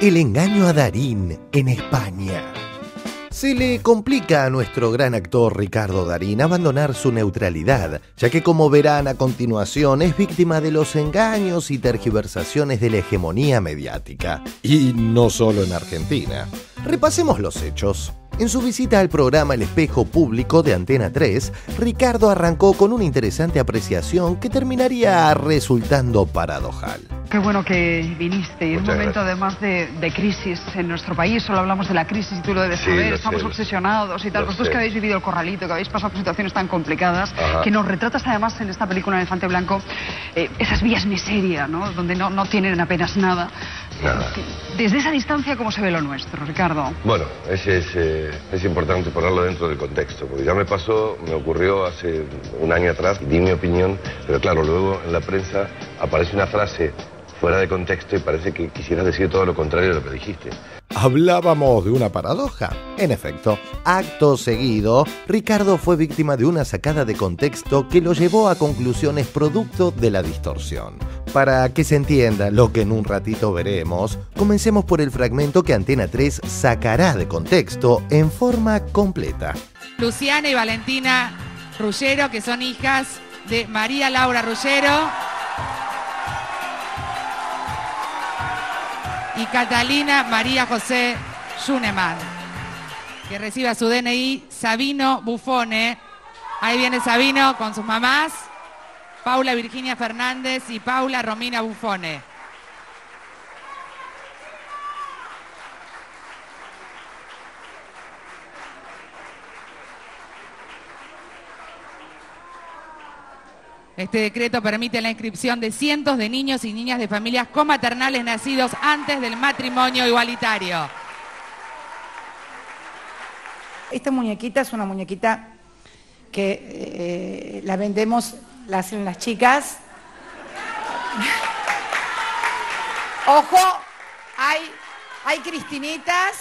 El engaño a Darín en España. Se le complica a nuestro gran actor Ricardo Darín abandonar su neutralidad, ya que como verán a continuación es víctima de los engaños y tergiversaciones de la hegemonía mediática. Y no solo en Argentina. Repasemos los hechos. En su visita al programa El Espejo Público de Antena 3, Ricardo arrancó con una interesante apreciación que terminaría resultando paradojal. Qué bueno que viniste. En un momento además de, crisis en nuestro país, solo hablamos de la crisis y tú lo debes saber, estamos obsesionados y tal. Vosotros que habéis vivido el corralito, que habéis pasado por situaciones tan complicadas, que nos retratas además en esta película Elefante Blanco, eh, esas vías miseria, ¿no? Donde no, no tienen apenas nada. Nada. Desde esa distancia, ¿cómo se ve lo nuestro, Ricardo? Bueno, ese es, eh, es importante ponerlo dentro del contexto, porque ya me pasó, me ocurrió hace un año atrás, di mi opinión, pero claro, luego en la prensa aparece una frase fuera de contexto y parece que quisieras decir todo lo contrario de lo que dijiste. Hablábamos de una paradoja. En efecto, acto seguido, Ricardo fue víctima de una sacada de contexto que lo llevó a conclusiones producto de la distorsión. Para que se entienda lo que en un ratito veremos, comencemos por el fragmento que Antena 3 sacará de contexto en forma completa. Luciana y Valentina Ruggero, que son hijas de María Laura Ruggero y Catalina María José Schunemann, que reciba su DNI Sabino Bufone. Ahí viene Sabino con sus mamás, Paula Virginia Fernández y Paula Romina Bufone. Este decreto permite la inscripción de cientos de niños y niñas de familias comaternales nacidos antes del matrimonio igualitario. Esta muñequita es una muñequita que eh, la vendemos, la hacen las chicas. Ojo, hay, hay cristinitas,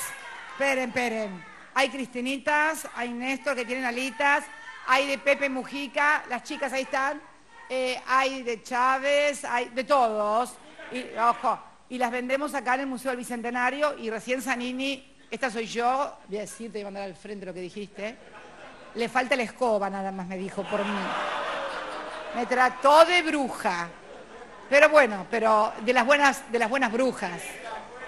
esperen, esperen. Hay cristinitas, hay Néstor que tienen alitas, hay de Pepe Mujica, las chicas ahí están. Eh, hay de Chávez, hay de todos. Y, ojo, y las vendemos acá en el Museo del Bicentenario y recién Sanini, esta soy yo, voy a decirte y mandar al frente lo que dijiste. Le falta la escoba, nada más me dijo por mí. Me trató de bruja. Pero bueno, pero de las buenas, de las buenas brujas.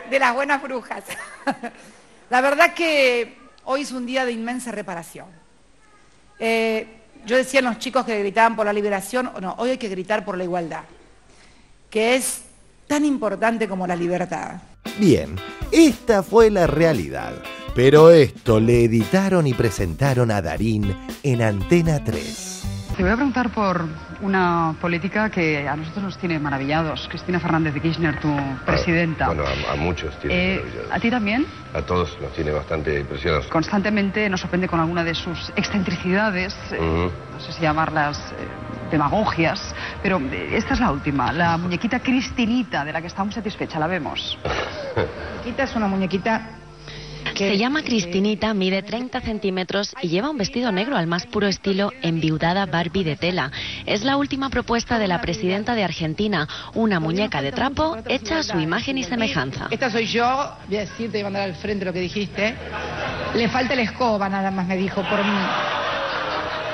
De las buenas brujas. la verdad que hoy es un día de inmensa reparación. Eh, yo decía a los chicos que gritaban por la liberación, no, hoy hay que gritar por la igualdad, que es tan importante como la libertad. Bien, esta fue la realidad, pero esto le editaron y presentaron a Darín en Antena 3. Te voy a preguntar por una política que a nosotros nos tiene maravillados. Cristina Fernández de Kirchner, tu presidenta. Bueno, a, muchos tiene eh, ¿A ti también? A todos nos tiene bastante impresionados. Constantemente nos sorprende con alguna de sus excentricidades, eh, no sé si llamarlas eh, demagogias, pero esta es la última, la muñequita Cristinita, de la que estamos satisfecha, la vemos. muñequita es una muñequita se llama Cristinita, mide 30 centímetros y lleva un vestido negro al más puro estilo enviudada Barbie de tela. Es la última propuesta de la presidenta de Argentina, una muñeca de trapo hecha a su imagen y semejanza. Esta soy yo, voy a decirte y mandar al frente lo que dijiste. Le falta la escoba, nada más me dijo por mí.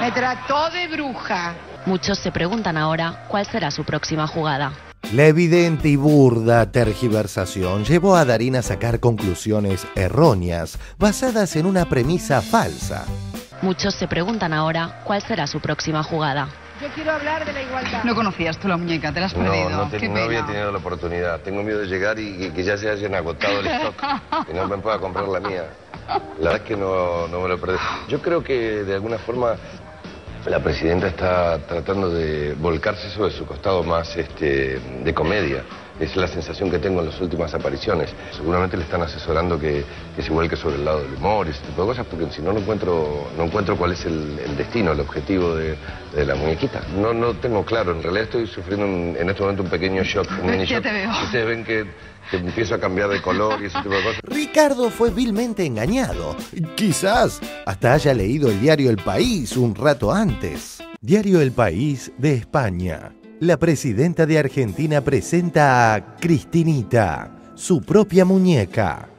Me trató de bruja. Muchos se preguntan ahora cuál será su próxima jugada. La evidente y burda tergiversación llevó a Darín a sacar conclusiones erróneas basadas en una premisa falsa. Muchos se preguntan ahora cuál será su próxima jugada. Yo quiero hablar de la igualdad. No conocías tú la muñeca, te la has perdido. No, no, había tenido la oportunidad. Tengo miedo de llegar y que, ya se hayan agotado el stock y no me pueda comprar la mía. La verdad es que no, no me lo perdí. Yo creo que de alguna forma la presidenta está tratando de volcarse sobre su costado más este, de comedia. Es la sensación que tengo en las últimas apariciones. Seguramente le están asesorando que, se vuelque sobre el lado del humor y ese tipo de cosas, porque si no, no encuentro, no encuentro cuál es el, destino, el objetivo de, la muñequita. No, no tengo claro, en realidad estoy sufriendo en este momento un pequeño shock, un mini shock. Ustedes ven que que empiezo a cambiar de color y ese tipo de cosas. Ricardo fue vilmente engañado. Quizás hasta haya leído el diario El País un rato antes. Diario El País de España. La presidenta de Argentina presenta a Cristinita. su propia muñeca.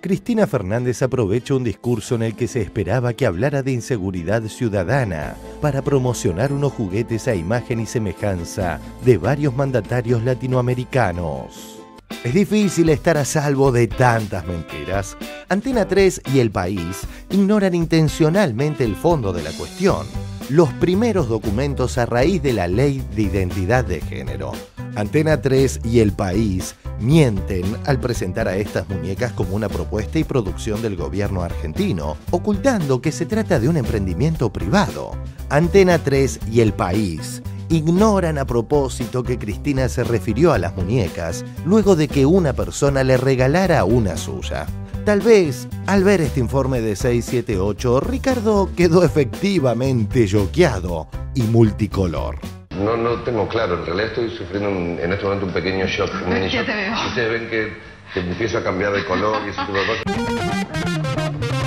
Cristina Fernández aprovechó un discurso en el que se esperaba que hablara de inseguridad ciudadana para promocionar unos juguetes a imagen y semejanza de varios mandatarios latinoamericanos. Es difícil estar a salvo de tantas mentiras. Antena 3 y El País ignoran intencionalmente el fondo de la cuestión, los primeros documentos a raíz de la ley de identidad de género. Antena 3 y El País mienten al presentar a estas muñecas como una propuesta y producción del gobierno argentino, ocultando que se trata de un emprendimiento privado. Antena 3 y El País ignoran a propósito que Cristina se refirió a las muñecas luego de que una persona le regalara una suya. Tal vez, al ver este informe de 678, Ricardo quedó efectivamente choqueado y multicolor. No, no tengo claro, en realidad estoy sufriendo en este momento un pequeño shock. Un shock. Ustedes ven que, que empiezo a cambiar de color y ese tipo de cosas.